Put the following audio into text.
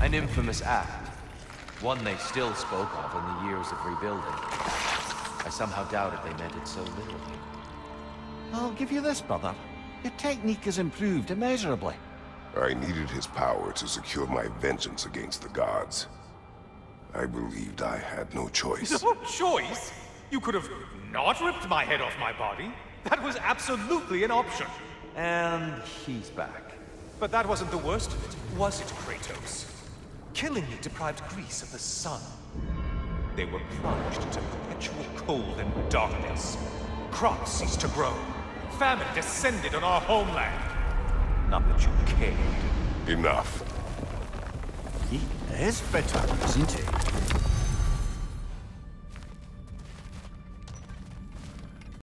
An infamous act. One they still spoke of in the years of rebuilding. I somehow doubted they meant it so little. I'll give you this, brother. Your technique has improved immeasurably. I needed his power to secure my vengeance against the gods. I believed I had no choice. No choice? You could have not ripped my head off my body. That was absolutely an option. And he's back. But that wasn't the worst of it, was it, Kratos? Killing me deprived Greece of the sun. They were plunged into perpetual cold and darkness. Crops ceased to grow. Famine descended on our homeland. Not that you cared. Enough. He is better, isn't he?